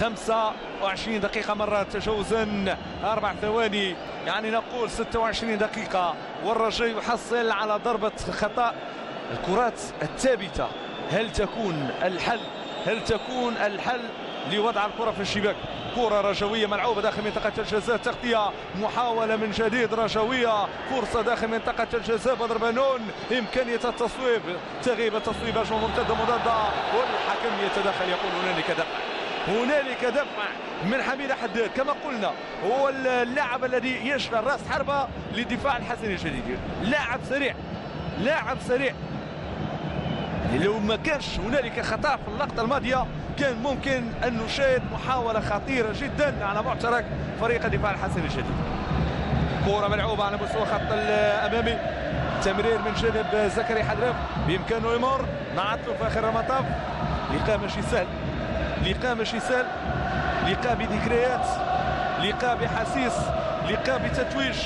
25 دقيقة مرات تجاوزا أربع ثواني يعني نقول 26 دقيقة والرجاء يحصل على ضربة خطأ. الكرات الثابتة هل تكون الحل؟ هل تكون الحل لوضع الكرة في الشباك؟ كرة رجوية ملعوبة داخل منطقة الجزاء تغطية محاولة من جديد رجوية فرصة داخل منطقة الجزاء بدر بنون إمكانية التصويب تغيب التصويب هجمة مرتدة مضادة والحكم يتدخل يقول هنالك دفع هنالك دفع من حميد حداد كما قلنا هو اللاعب الذي يشغل رأس حربة لدفاع الحسن الجديد لاعب سريع لاعب سريع. لو ما كانش هنالك خطأ في اللقطة الماضية كان ممكن أن نشاهد محاولة خطيرة جدا على معترك فريق دفاع الحسن الجديد كرة ملعوبة على مستوى خط الأمامي. تمرير من جانب زكريا حدرف بإمكانه يمر مع في آخر المطاف لقاء ماشي سهل. لقاء ماشي سهل لقاء بذكريات لقاء بحسيس لقاء بتتويج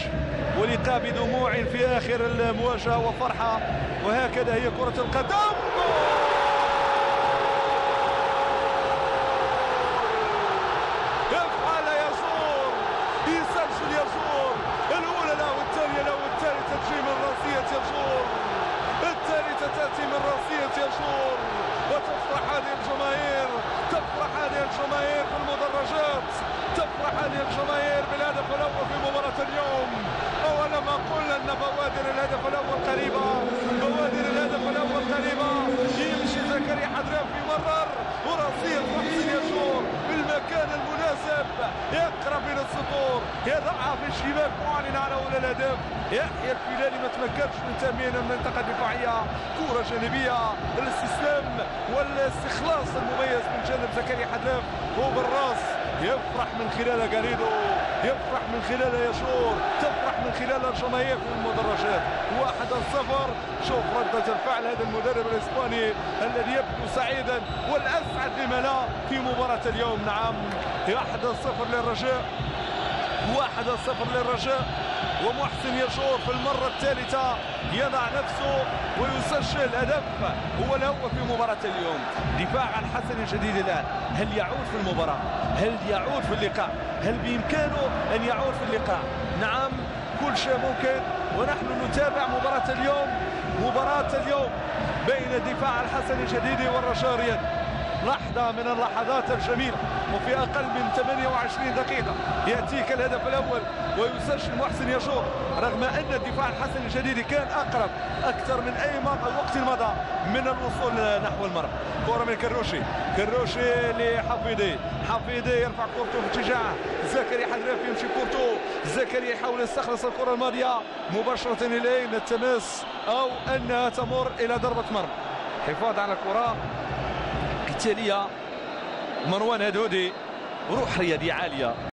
ولقاء بدموع في آخر المواجهة وفرحة وهكذا هي كرة القدم. يضعها في الشباك معلن على أولى الاهداف يحيى الفيلاني ما تمكنش من تأمين المنطقة الدفاعية. كرة جانبية الاستسلام والاستخلاص المميز من جانب زكريا حدراف هو بالراس. يفرح من خلال جاريدو يفرح من خلال يشور تفرح من خلال الجماهير في المدرجات. واحد الصفر. شوف ردة الفعل هذا المدرب الإسباني الذي يبدو سعيدا والأسعد لما لا في مباراة اليوم. نعم. واحد الصفر للرجاء. واحد الصفر للرجاء ومحسن يشور في المرة الثالثة يضع نفسه ويسجل هدف هو الأول في مباراة اليوم. دفاع الحسن الجديد الآن هل يعود في المباراة؟ هل يعود في اللقاء؟ هل بإمكانه أن يعود في اللقاء؟ نعم كل شيء ممكن ونحن نتابع مباراة اليوم مباراة اليوم بين دفاع الحسني الجديدي والرجاء الرياضي. لحظة من اللحظات الجميلة وفي أقل من 28 دقيقة. يأتيك الهدف الأول ويسجل محسن يشور رغم أن الدفاع الحسني الجديدي كان أقرب أكثر من أي وقت مضى من الوصول نحو المرمى. كرة من كروشي كروشي الحافيظي. الحافيظي يرفع كورته في اتجاه زكريا حدراف يمشي كورته زكريا يحاول يستخلص الكرة الماضية. مباشرة إليه التماس أو أنها تمر إلى ضربة مرمى؟ حفاظ على الكرة. التالية مروان هدودي روح رياضية عالية.